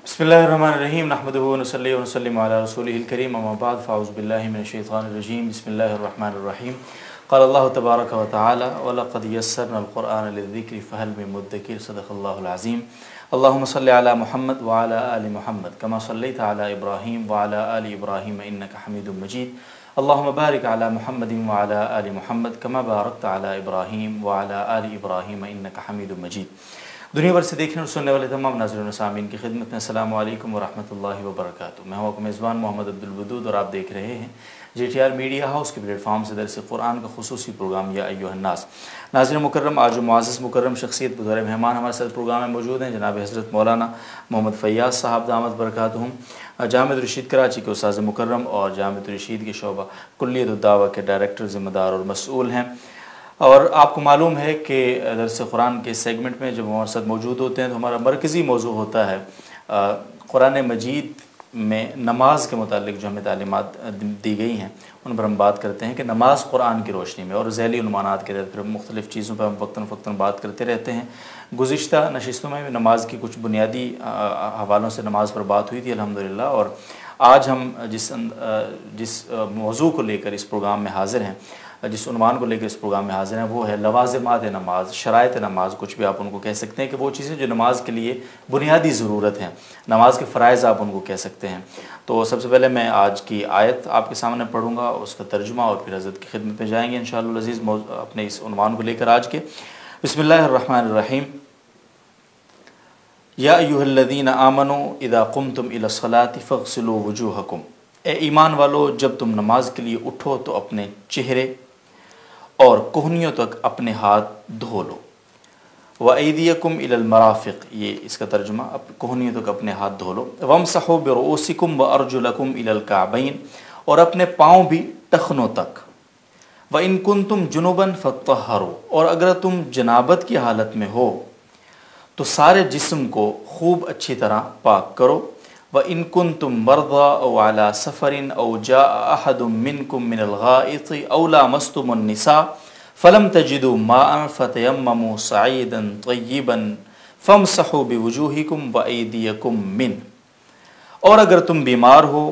بسم الله الرحمن الرحيم نحمده ونصلي ونسلم على رسوله الكريم أما بعد فأعوذ بالله من الشيطان الرجيم بسم الله الرحمن الرحيم قال الله تبارك وتعالى ولقد يسرنا القرآن للذكر فهل من مدكر صدق الله العظيم اللهم صل على محمد وعلى آل محمد كما صليت على إبراهيم وعلى آل إبراهيم إنك حميد مجيد اللهم بارك على محمد وعلى آل محمد كما باركت على إبراهيم وعلى آل إبراهيم إنك حميد مجيد دنیا بھر سے دیکھنے اور سننے والے تمام ناظرین و سامعین کی خدمت میں السلام علیکم ورحمۃ اللہ وبرکاتہ۔ میں ہوں آپ میزبان محمد عبدالودود اور آپ دیکھ رہے ہیں G T R media house کے پلیٹ فارم سے درس قرآن کا خصوصی پروگرام یا ایوہ الناس۔ ناظرین مکرم، آج و معزز مکرم شخصیت بطور مہمان ہمارے ساتھ پروگرام میں موجود ہیں، جناب حضرت مولانا محمد فیاض صاحب، دامت برکاتہم، جامع رشید کراچی کے استاذ مکرم اور جامع رشید کے شعبہ کلیت الدعوہ کے ڈائریکٹر، ذمہ دار اور مسئول ہیں۔ اور آپ کو معلوم ہے کہ درس قرآن کے سیگمنٹ میں جب ہمارے ساتھ موجود ہوتے ہیں تو ہمارا مرکزی موضوع ہوتا ہے قرآن مجید میں نماز کے متعلق جو ہمیں تعلیمات دی گئی ہیں، ان پر ہم بات کرتے ہیں کہ نماز قرآن کی روشنی میں اور ذیلی عنوانات کے تحت پھر مختلف چیزوں پر ہم وقتاً فوقتاً بات کرتے رہتے ہیں۔ گزشتہ نشستوں میں نماز کی کچھ بنیادی حوالوں سے نماز پر بات ہوئی تھی، الحمدللہ، اور آج ہم جس جس موضوع کو لے کر اس پروگرام میں حاضر ہیں جس عنوان کو لے کے اس پروگرام میں حاضر ہیں، وہ ہے لوازمات نماز، شرائط نماز، کچھ بھی آپ ان کو کہہ سکتے ہیں کہ وہ چیزیں جو نماز کے لیے بنیادی ضرورت ہیں، نماز کے فرائض آپ ان کو کہہ سکتے ہیں۔ تو سب سے پہلے میں آج کی آیت آپ کے سامنے پڑھوں گا، اس کا ترجمہ اور پھر حضرت کی خدمت میں جائیں گے انشاءاللہ العزیز اپنے اس عنوان کو لے کر آج کے۔ بسم اللہ الرحمن الرحیم۔ یا ایوہ الذین آمنوا اذا قمتم الى الصلاة فاغسلوا وجوہکم۔ اے ایمان والو، جب تم نماز کے لیے اٹھو تو اپنے چہرے اور کوہنیوں تک اپنے ہاتھ دھو لو۔ و عیدیکم المرافق۔ یہ اس کا ترجمہ کوہنیوں تک اپنے ہاتھ دھو لو۔ وم صحو برؤسکم و ارجلکم الکعبین اور اپنے پاؤں بھی ٹخنوں تک۔ و ان کن تم جنوباً اور اگر تم جنابت کی حالت میں ہو، تو سارے جسم کو خوب اچھی طرح پاک کرو۔ و ان کن تم مرغا او اعلیٰ سفرن او جا احد من کم من الغائط اولا مستم النساء فلم تجدوا ماء فتيمموا صعيدا طيبا فامسحوا بوجوهكم وايديكم من اور اگر تم بیمار ہو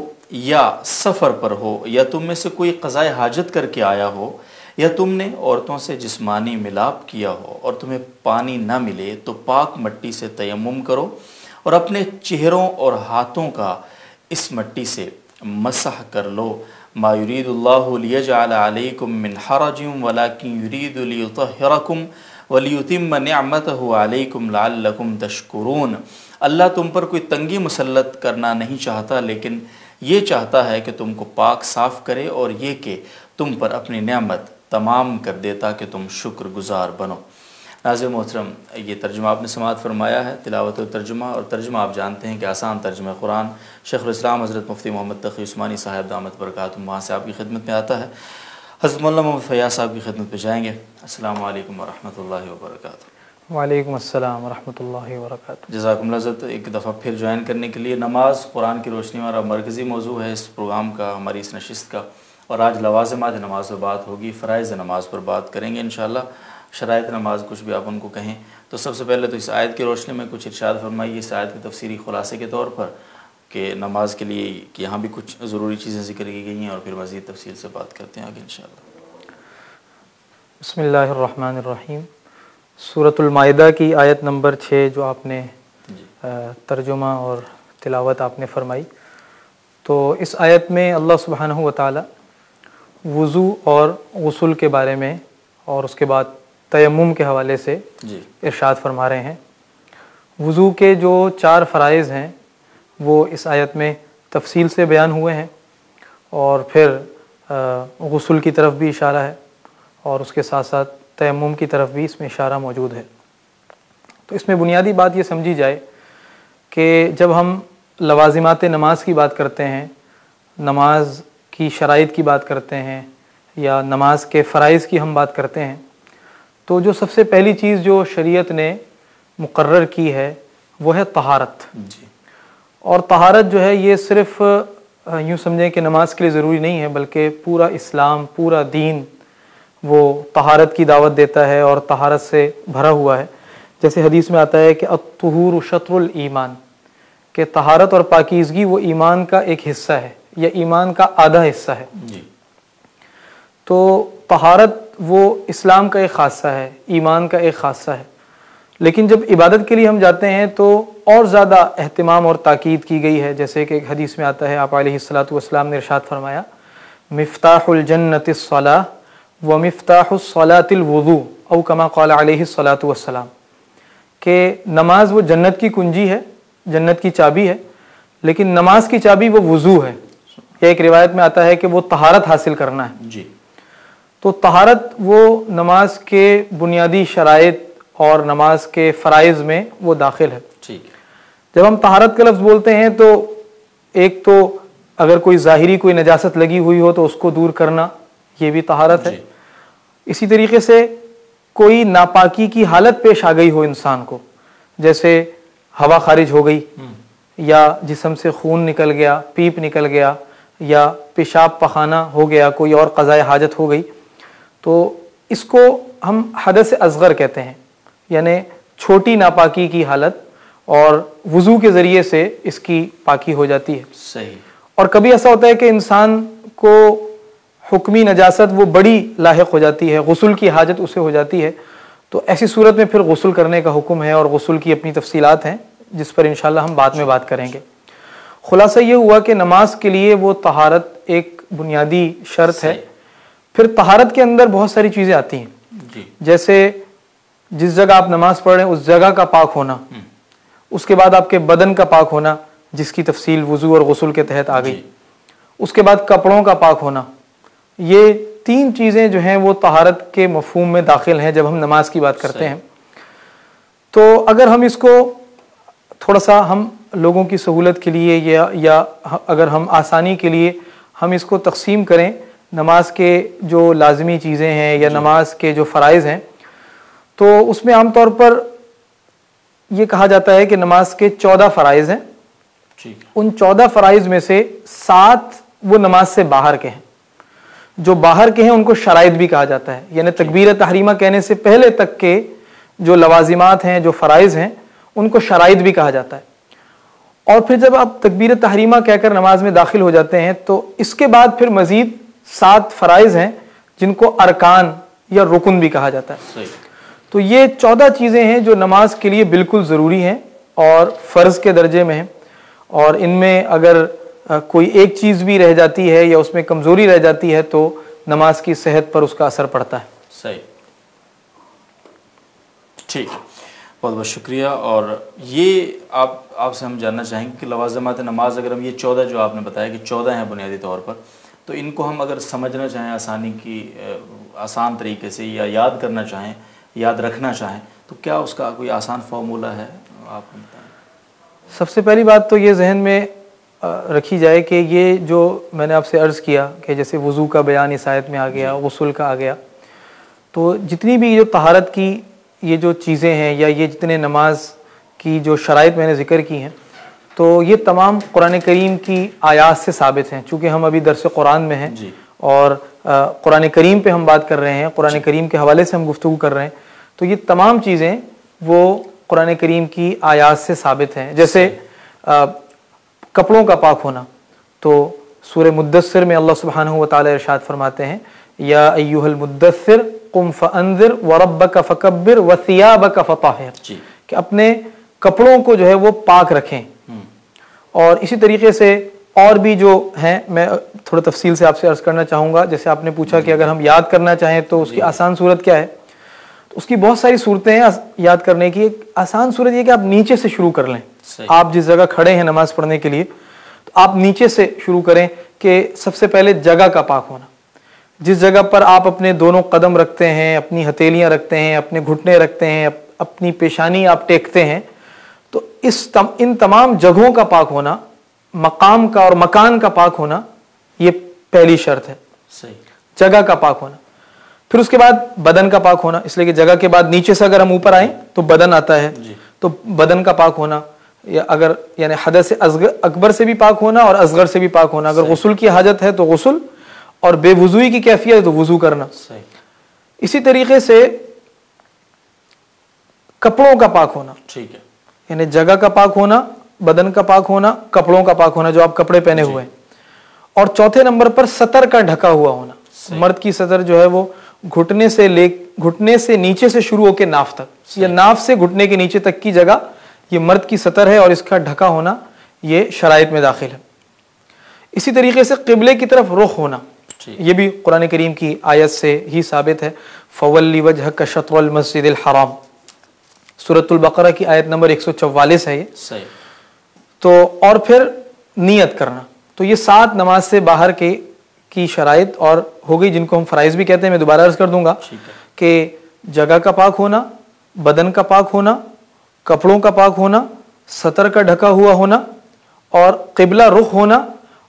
یا سفر پر ہو یا تم میں سے کوئی قضاء حاجت کر کے آیا ہو یا تم نے عورتوں سے جسمانی ملاپ کیا ہو اور تمہیں پانی نہ ملے تو پاک مٹی سے تیمم کرو اور اپنے چہروں اور ہاتھوں کا اس مٹی سے مسح کر لو۔ ما یرید اللہ لیجعل علیکم من حرج ولکن یرید لیطہرکم ولیتم نعمتہ علیکم لعلکم تشکرون۔ اللہ تم پر کوئی تنگی مسلط کرنا نہیں چاہتا، لیکن یہ چاہتا ہے کہ تم کو پاک صاف کرے اور یہ کہ تم پر اپنی نعمت تمام کر دیتا کہ تم شکر گزار بنو۔ ناظر محترم یہ ترجمہ آپ نے سماعت فرمایا ہے تلاوت و ترجمہ اور ترجمہ آپ جانتے ہیں کہ آسان ترجمہ قرآن شیخ الاسلام حضرت مفتی محمد تقی عثمانی صاحب دامت برکات وہاں سے آپ کی خدمت میں آتا ہے۔ حضرت اللہ محمد فیاض صاحب کی خدمت پہ جائیں گے۔ السلام علیکم ورحمۃ اللہ وبرکاتہ۔ وعلیکم السلام ورحمۃ اللہ وبرکاتہ۔ جزاکم اللہ حضرت ایک دفعہ پھر جوائن کرنے کے لیے نماز قرآن کی روشنی ہمارا مرکزی موضوع ہے اس پروگرام کا ہماری اس نشست کا۔ اور آج لوازمات نماز پر بات ہوگی فرائض نماز پر بات کریں گے انشاءاللہ۔ شرائط نماز کچھ بھی آپ ان کو کہیں۔ تو سب سے پہلے تو اس آیت کی روشنی میں کچھ ارشاد فرمائیے اس آیت کے تفسیری خلاصے کے طور پر کہ نماز کے لیے کہ یہاں بھی کچھ ضروری چیزیں ذکر کی گئی ہیں اور پھر مزید تفصیل سے بات کرتے ہیں آگے انشاءاللہ۔ بسم اللہ الرحمن الرحیم۔ صورت المائدہ کی آیت نمبر چھ جو آپ نے ترجمہ اور تلاوت آپ نے فرمائی۔ تو اس آیت میں اللہ سبحانہ و تعالی وضو اور غسل کے بارے میں اور اس کے بعد تیمم کے حوالے سے جی۔ ارشاد فرما رہے ہیں۔ وضو کے جو چار فرائض ہیں وہ اس آیت میں تفصیل سے بیان ہوئے ہیں اور پھر غسل کی طرف بھی اشارہ ہے اور اس کے ساتھ ساتھ تیمم کی طرف بھی اس میں اشارہ موجود ہے۔ تو اس میں بنیادی بات یہ سمجھی جائے کہ جب ہم لوازمات نماز کی بات کرتے ہیں نماز کی شرائط کی بات کرتے ہیں یا نماز کے فرائض کی ہم بات کرتے ہیں تو جو سب سے پہلی چیز جو شریعت نے مقرر کی ہے وہ ہے طہارت۔ جی۔ اور طہارت جو ہے یہ صرف یوں سمجھیں کہ نماز کے لیے ضروری نہیں ہے بلکہ پورا اسلام پورا دین وہ طہارت کی دعوت دیتا ہے اور طہارت سے بھرا ہوا ہے۔ جیسے حدیث میں آتا ہے کہ اطہور شطر الایمان کہ طہارت اور پاکیزگی وہ ایمان کا ایک حصہ ہے یا ایمان کا آدھا حصہ ہے۔ جی۔ تو طہارت وہ اسلام کا ایک خاصہ ہے، ایمان کا ایک خاصہ ہے۔ لیکن جب عبادت کے لیے ہم جاتے ہیں تو اور زیادہ اہتمام اور تاکید کی گئی ہے، جیسے کہ ایک حدیث میں آتا ہے، آپ علیہ الصلاۃ والسلام نے ارشاد فرمایا، مفتاح الجنت الصلاح و مفتاح الصلاۃ الوضو او کما قال علیہ الصلاۃ والسلام۔ کہ نماز وہ جنت کی کنجی ہے، جنت کی چابی ہے، لیکن نماز کی چابی وہ وضو ہے۔ یا ایک روایت میں آتا ہے کہ وہ طہارت حاصل کرنا ہے۔ جی۔ تو طہارت وہ نماز کے بنیادی شرائط اور نماز کے فرائض میں وہ داخل ہے۔ ٹھیک۔ جب ہم طہارت کا لفظ بولتے ہیں تو ایک تو اگر کوئی ظاہری کوئی نجاست لگی ہوئی ہو تو اس کو دور کرنا یہ بھی طہارت ہے۔ جی۔ اسی طریقے سے کوئی ناپاکی کی حالت پیش آ گئی ہو انسان کو جیسے ہوا خارج ہو گئی یا جسم سے خون نکل گیا پیپ نکل گیا یا پیشاب پخانہ ہو گیا کوئی اور قضاء حاجت ہو گئی تو اس کو ہم حدث اصغر کہتے ہیں یعنی چھوٹی ناپاکی کی حالت اور وضو کے ذریعے سے اس کی پاکی ہو جاتی ہے۔ صحیح۔ اور کبھی ایسا ہوتا ہے کہ انسان کو حکمی نجاست وہ بڑی لاحق ہو جاتی ہے غسل کی حاجت اسے ہو جاتی ہے۔ تو ایسی صورت میں پھر غسل کرنے کا حکم ہے اور غسل کی اپنی تفصیلات ہیں جس پر انشاءاللہ ہم بعد میں بات کریں گے۔ خلاصہ یہ ہوا کہ نماز کے لیے وہ طہارت ایک بنیادی شرط ہے۔ پھر طہارت کے اندر بہت ساری چیزیں آتی ہیں۔ جی۔ جیسے جس جگہ آپ نماز پڑھ رہے ہیں اس جگہ کا پاک ہونا۔ اس کے بعد آپ کے بدن کا پاک ہونا جس کی تفصیل وضو اور غسل کے تحت آ گئی۔ جی۔ اس کے بعد کپڑوں کا پاک ہونا۔ یہ تین چیزیں جو ہیں وہ طہارت کے مفہوم میں داخل ہیں جب ہم نماز کی بات کرتے۔ ہیں۔ تو اگر ہم اس کو تھوڑا سا ہم لوگوں کی سہولت کے لیے یا یا اگر ہم آسانی کے لیے ہم اس کو تقسیم کریں نماز کے جو لازمی چیزیں ہیں یا نماز کے جو فرائض ہیں تو اس میں عام طور پر یہ کہا جاتا ہے کہ نماز کے چودہ فرائض ہیں۔ ہے ان چودہ فرائض میں سے سات وہ نماز سے باہر کے ہیں۔ جو باہر کے ہیں ان کو شرائط بھی کہا جاتا ہے۔ یعنی تکبیر تحریمہ کہنے سے پہلے تک کے جو لوازمات ہیں جو فرائض ہیں ان کو شرائط بھی کہا جاتا ہے۔ اور پھر جب آپ تکبیر تحریمہ کہہ کر نماز میں داخل ہو جاتے ہیں تو اس کے بعد پھر مزید سات فرائض ہیں جن کو ارکان یا رکن بھی کہا جاتا ہے۔ صحیح۔ تو یہ چودہ چیزیں ہیں جو نماز کے لیے بالکل ضروری ہیں اور فرض کے درجے میں ہیں۔ اور ان میں اگر کوئی ایک چیز بھی رہ جاتی ہے یا اس میں کمزوری رہ جاتی ہے تو نماز کی صحت پر اس کا اثر پڑتا ہے۔ صحیح۔ ٹھیک۔ بہت بہت شکریہ۔ اور یہ آپ آپ سے ہم جاننا چاہیں گے کہ لوازمات نماز اگر ہم یہ چودہ جو آپ نے بتایا کہ چودہ ہیں بنیادی طور پر تو ان کو ہم اگر سمجھنا چاہیں آسانی کی آسان طریقے سے یا یاد کرنا چاہیں یاد رکھنا چاہیں تو کیا اس کا کوئی آسان فارمولہ ہے؟ آپ بتائیں۔ سب سے پہلی بات تو یہ ذہن میں رکھی جائے کہ یہ جو میں نے آپ سے عرض کیا کہ جیسے وضو کا بیان اس آیت میں آ گیا غسل کا آ گیا تو جتنی بھی جو طہارت کی یہ جو چیزیں ہیں یا یہ جتنے نماز کی جو شرائط میں نے ذکر کی ہیں تو یہ تمام قرآن کریم کی آیات سے ثابت ہیں چونکہ ہم ابھی درس قرآن میں ہیں جی۔ اور قرآن کریم پہ ہم بات کر رہے ہیں قرآن کریم کے حوالے سے ہم گفتگو کر رہے ہیں۔ تو یہ تمام چیزیں وہ قرآن کریم کی آیات سے ثابت ہیں۔ جیسے کپڑوں کا پاک ہونا۔ تو سورہ مدثر میں اللہ سبحانہ و تعالی ارشاد فرماتے ہیں یا ایوہ المدثر قم فانذر وربک فکبر وثیابک فطاہر جی۔ کہ اپنے کپڑوں کو جو ہے وہ پاک رکھیں۔ اور اسی طریقے سے اور بھی جو ہیں میں تھوڑا تفصیل سے آپ سے عرض کرنا چاہوں گا۔ جیسے آپ نے پوچھا کہ اگر ہم یاد کرنا چاہیں تو اس کی آسان صورت کیا ہے؟ تو اس کی بہت ساری صورتیں ہیں یاد کرنے کی۔ ایک آسان صورت یہ کہ آپ نیچے سے شروع کر لیں۔ آپ جس جگہ کھڑے ہیں نماز پڑھنے کے لیے تو آپ نیچے سے شروع کریں کہ سب سے پہلے جگہ کا پاک ہونا۔ جس جگہ پر آپ اپنے دونوں قدم رکھتے ہیں اپنی ہتھیلیاں رکھتے ہیں اپنے گھٹنے رکھتے ہیں اپ- اپنی پیشانی آپ ٹیکتے ہیں تو اس تم ان تمام جگہوں کا پاک ہونا مقام کا اور مکان کا پاک ہونا یہ پہلی شرط ہے۔ صحیح۔ جگہ کا پاک ہونا۔ پھر اس کے بعد بدن کا پاک ہونا اس لیے کہ جگہ کے بعد نیچے سے اگر ہم اوپر آئیں تو بدن آتا ہے۔ جی۔ تو بدن کا پاک ہونا یا اگر یعنی حدث اکبر سے بھی پاک ہونا اور اصغر سے بھی پاک ہونا۔ اگر غسل کی حاجت ہے تو غسل اور بے وضوئی کی کیفیت ہے تو وضو کرنا۔ صحیح۔ اسی طریقے سے کپڑوں کا پاک ہونا۔ ٹھیک ہے۔ یعنی جگہ کا پاک ہونا بدن کا پاک ہونا کپڑوں کا پاک ہونا جو آپ کپڑے پہنے ہوئے ہیں۔ اور چوتھے نمبر پر سطر کا ڈھکا ہوا ہونا۔ مرد کی سطر جو ہے وہ گھٹنے سے لے گھٹنے سے نیچے سے شروع ہو کے ناف تک۔ یا ناف سے گھٹنے کے نیچے تک کی جگہ یہ مرد کی سطر ہے اور اس کا ڈھکا ہونا یہ شرائط میں داخل ہے۔ اسی طریقے سے قبلے کی طرف رخ ہونا۔ یہ بھی قرآن کریم کی آیت سے ہی ثابت ہے۔ فولی وجہ شطر المسجد الحرام۔ صورت البقرہ کی آیت نمبر 144 ہے یہ۔ صحیح۔ تو اور پھر نیت کرنا۔ تو یہ سات نماز سے باہر کے کی شرائط اور ہو گئی جن کو ہم فرائض بھی کہتے ہیں میں دوبارہ عرض کر دوں گا۔ کہ جگہ کا پاک ہونا بدن کا پاک ہونا کپڑوں کا پاک ہونا سطر کا ڈھکا ہوا ہونا اور قبلہ رخ ہونا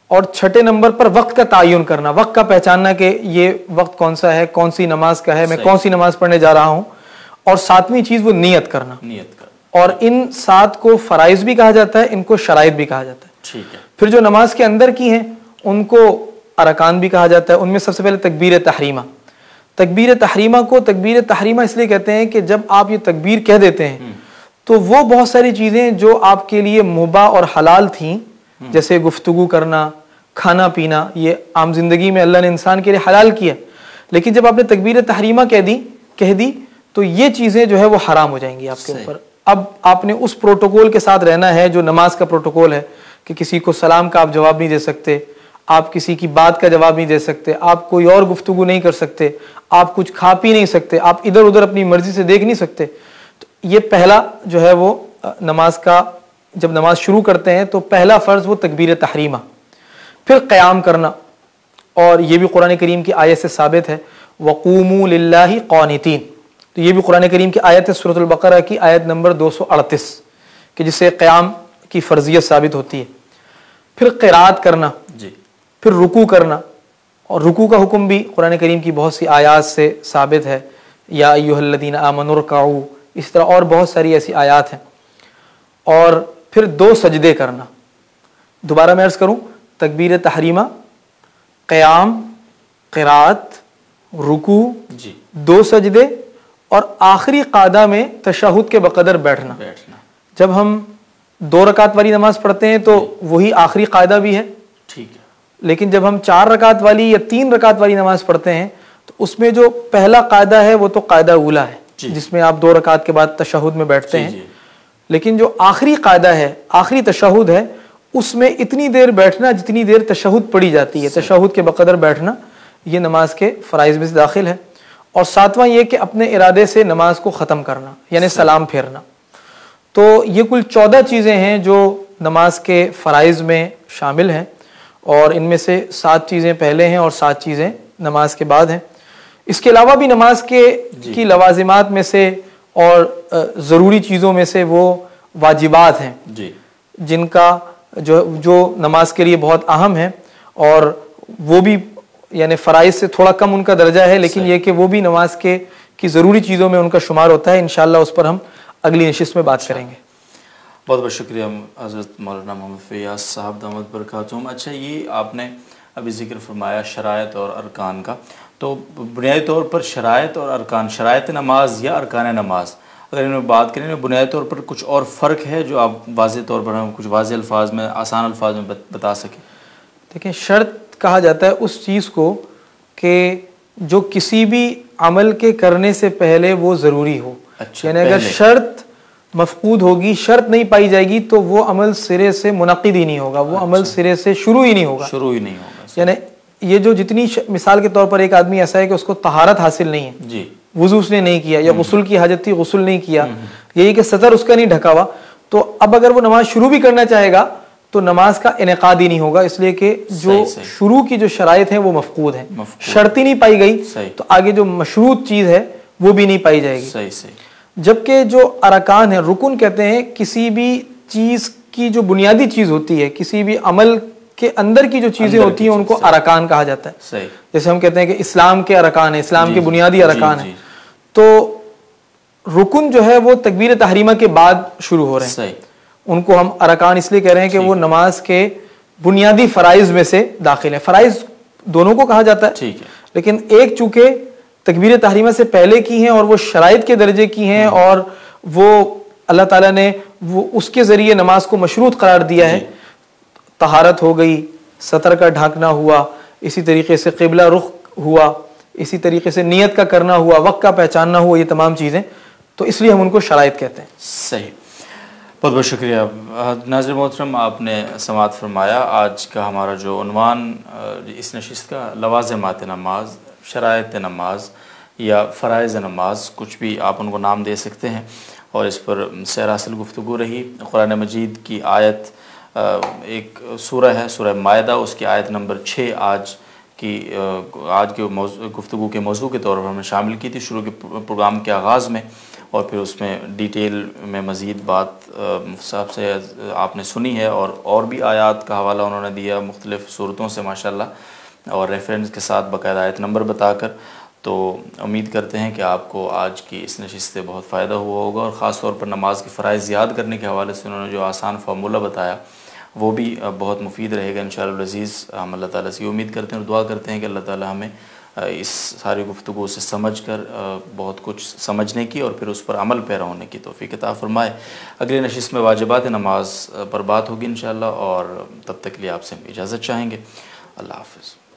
اور چھٹے نمبر پر وقت کا تعین کرنا۔ وقت کا پہچاننا کہ یہ وقت کون سا ہے کون سی نماز کا ہے میں کون سی نماز پڑھنے جا رہا ہوں۔ اور ساتویں چیز وہ نیت کرنا۔ نیت اور ان سات کو فرائض بھی کہا جاتا ہے ان کو شرائط بھی کہا جاتا ہے۔ ٹھیک ہے۔ پھر جو نماز کے اندر کی ہیں ان کو ارکان بھی کہا جاتا ہے۔ ان میں سب سے پہلے تکبیر تحریمہ۔ تکبیر تحریمہ کو تکبیر تحریمہ اس لیے کہتے ہیں کہ جب آپ یہ تکبیر کہہ دیتے ہیں تو وہ بہت ساری چیزیں جو آپ کے لیے مباح اور حلال تھیں جیسے گفتگو کرنا کھانا پینا یہ عام زندگی میں اللہ نے انسان کے لیے حلال کیا۔ لیکن جب آپ نے تکبیر تحریمہ کہہ دی کہہ دی تو یہ چیزیں جو ہے وہ حرام ہو جائیں گی آپ کے اوپر۔ اب آپ نے اس پروٹوکول کے ساتھ رہنا ہے جو نماز کا پروٹوکول ہے کہ کسی کو سلام کا آپ جواب نہیں دے سکتے آپ کسی کی بات کا جواب نہیں دے سکتے آپ کوئی اور گفتگو نہیں کر سکتے آپ کچھ کھا پی نہیں سکتے آپ ادھر ادھر اپنی مرضی سے دیکھ نہیں سکتے۔ تو یہ پہلا جو ہے وہ نماز کا جب نماز شروع کرتے ہیں تو پہلا فرض وہ تکبیر تحریمہ۔ پھر قیام کرنا۔ اور یہ بھی قرآن کریم کی آیت سے ثابت ہے وقوم للہ قونتین تو یہ بھی قرآن کریم کی آیت ہے صورت البقرہ کی آیت نمبر دو سو اڑتیس کہ جس سے قیام کی فرضیت ثابت ہوتی ہے۔ پھر قرات کرنا جی۔ پھر رکو کرنا۔ اور رکو کا حکم بھی قرآن کریم کی بہت سی آیات سے ثابت ہے۔ یا ایوہ الذین آمنوا رکعو اس طرح اور بہت ساری ایسی آیات ہیں۔ اور پھر دو سجدے کرنا۔ دوبارہ میں عرض کروں تکبیر تحریمہ قیام قرات رکو جی۔ دو سجدے اور آخری قادہ میں تشہد کے بقدر بیٹھنا۔ بیٹھنا۔ جب ہم دو رکعت والی نماز پڑھتے ہیں تو وہی آخری قاعدہ بھی ہے۔ ٹھیک ہے۔ لیکن جب ہم چار رکعت والی یا تین رکعت والی نماز پڑھتے ہیں تو اس میں جو پہلا قاعدہ ہے وہ تو قاعدہ اولا ہے جی۔ جس میں آپ دو رکعت کے بعد تشہد میں بیٹھتے جی، ہیں۔ جی۔ لیکن جو آخری قاعدہ ہے آخری تشہد ہے اس میں اتنی دیر بیٹھنا جتنی دیر تشہد پڑی جاتی ہے۔ تشہد کے بقدر بیٹھنا یہ نماز کے فرائض میں سے داخل ہے۔ اور ساتواں یہ کہ اپنے ارادے سے نماز کو ختم کرنا یعنی سلام پھیرنا۔ تو یہ کل چودہ چیزیں ہیں جو نماز کے فرائض میں شامل ہیں اور ان میں سے سات چیزیں پہلے ہیں اور سات چیزیں نماز کے بعد ہیں۔ اس کے علاوہ بھی نماز کے کی لوازمات میں سے اور ضروری چیزوں میں سے وہ واجبات ہیں۔ جی۔ جن کا جو جو نماز کے لیے بہت اہم ہے اور وہ بھی یعنی فرائض سے تھوڑا کم ان کا درجہ ہے لیکن یہ کہ وہ بھی نماز کے کی ضروری چیزوں میں ان کا شمار ہوتا ہے انشاءاللہ اس پر ہم اگلی نشست میں بات کریں گے۔ بہت بہت شکریہ حضرت مولانا محمد فیاض صاحب دامت برکاتہم اچھا یہ آپ نے ابھی ذکر فرمایا شرائط اور ارکان کا۔ تو بنیادی طور پر شرائط اور ارکان شرائط نماز یا ارکان نماز۔ اگر ان میں بات کریں بنیادی طور پر کچھ اور فرق ہے جو آپ واضح طور پر ہم کچھ واضح الفاظ میں آسان الفاظ میں بتا سکیں؟ دیکھیں شرط کہا جاتا ہے اس چیز کو کہ جو کسی بھی عمل کے کرنے سے پہلے وہ ضروری ہو۔ اچھا، یعنی اگر۔ شرط مفقود ہوگی شرط نہیں پائی جائے گی تو وہ عمل سرے سے منعقد ہی نہیں ہوگا وہ عمل سرے سے شروع ہی نہیں ہوگا۔ شروع ہی نہیں ہوگا یعنی یہ جو جتنی مثال کے طور پر ایک آدمی ایسا ہے کہ اس کو طہارت حاصل نہیں ہے۔ جی۔ وضو اس نے نہیں کیا یا غسل کی حاجت تھی غسل نہیں کیا۔ یہی کہ سطر اس کا نہیں ڈھکا ہوا۔ تو اب اگر وہ نماز شروع بھی کرنا چاہے گا تو نماز کا انعقاد ہی نہیں ہوگا اس لیے کہ جو صحیح، صحیح۔ شروع کی جو شرائط ہیں وہ مفقود ہیں۔ مفقود۔ شرط ہی نہیں پائی گئی صحیح۔ تو آگے جو مشروط چیز ہے وہ بھی نہیں پائی جائے گی۔ صحیح صحیح۔ جبکہ جو ارکان ہیں رکن کہتے ہیں کسی بھی چیز کی جو بنیادی چیز ہوتی ہے کسی بھی عمل کے اندر کی جو چیزیں ہوتی ہیں ان کو ارکان کہا جاتا ہے۔ جیسے ہم کہتے ہیں کہ اسلام کے ارکان ہیں اسلام جی، کے جی، بنیادی جی، ارکان۔ ہیں۔ تو رکن جو ہے وہ تکبیر تحریمہ کے بعد شروع ہو رہے ہیں۔ صحیح۔ ان کو ہم ارکان اس لیے کہہ رہے ہیں کہ وہ نماز کے بنیادی فرائض میں سے داخل ہیں۔ فرائض دونوں کو کہا جاتا ہے۔ ٹھیک ہے۔ لیکن ایک چونکہ تکبیر تحریمہ سے پہلے کی ہیں اور وہ شرائط کے درجے کی ہیں اور وہ اللہ تعالیٰ نے وہ اس کے ذریعے نماز کو مشروط قرار دیا ہے۔ طہارت ہو گئی سطر کا ڈھانکنا ہوا اسی طریقے سے قبلہ رخ ہوا اسی طریقے سے نیت کا کرنا ہوا وقت کا پہچاننا ہوا یہ تمام چیزیں۔ تو اس لیے ہم ان کو شرائط کہتے ہیں۔ صحیح۔ بہت بہت شکریہ۔ ناظر محترم، آپ نے سماعت فرمایا۔ آج کا ہمارا جو عنوان اس نشست کا لوازمات نماز، شرائط نماز یا فرائض نماز، کچھ بھی آپ ان کو نام دے سکتے ہیں۔ اور اس پر سیراصل گفتگو رہی۔ قرآن مجید کی آیت ایک سورہ ہے، سورہ معدہ اس کی آیت نمبر چھ آج کی آج کے گفتگو کے موضوع کے طور پر ہم نے شامل کی تھی۔ شروع کے پروگرام کے آغاز میں۔ اور پھر اس میں ڈیٹیل میں مزید بات صاحب سے آپ نے سنی ہے اور اور بھی آیات کا حوالہ انہوں نے دیا مختلف صورتوں سے، ماشاءاللہ، اور ریفرنس کے ساتھ باقاعدہ آیت نمبر بتا کر۔ تو امید کرتے ہیں کہ آپ کو آج کی اس نشست سے بہت فائدہ ہوا ہوگا اور خاص طور پر نماز کی فرائض یاد کرنے کے حوالے سے انہوں نے جو آسان فارمولہ بتایا، وہ بھی بہت مفید رہے گا انشاءاللہ العزیز ہم اللہ تعالیٰ سے یہ امید کرتے ہیں اور دعا کرتے ہیں کہ اللہ تعالیٰ ہمیں اس ساری گفتگو سے سمجھ کر بہت کچھ سمجھنے کی اور پھر اس پر عمل پیرا ہونے کی توفیق عطا فرمائے۔ اگلی نشست میں واجبات نماز پر بات ہوگی انشاءاللہ اور تب تک لیے آپ سے ہم اجازت چاہیں گے۔ اللہ حافظ۔